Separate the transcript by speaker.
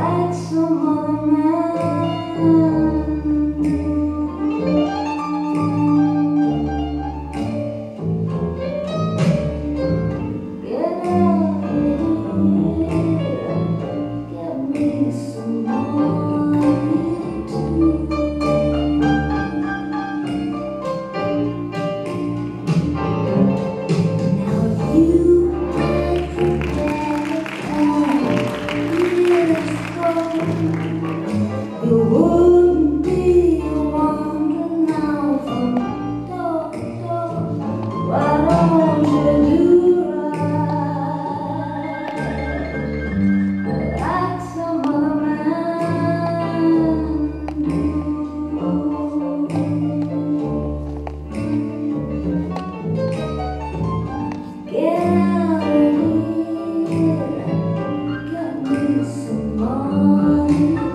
Speaker 1: like someone else. you.